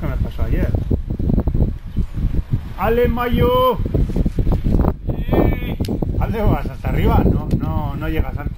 que me pasó ayer. ¡Ale, Mayo! Vas? ¿Hasta arriba? No, no, no llegas antes.